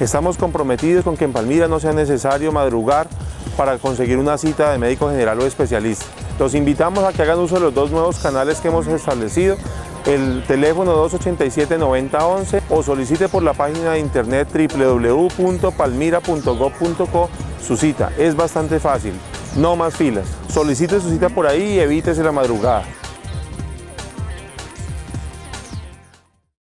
Estamos comprometidos con que en Palmira no sea necesario madrugar para conseguir una cita de médico general o especialista. Los invitamos a que hagan uso de los dos nuevos canales que hemos establecido, el teléfono 287-9011 o solicite por la página de internet www.palmira.gov.co su cita. Es bastante fácil, no más filas. Solicite su cita por ahí y evítese la madrugada.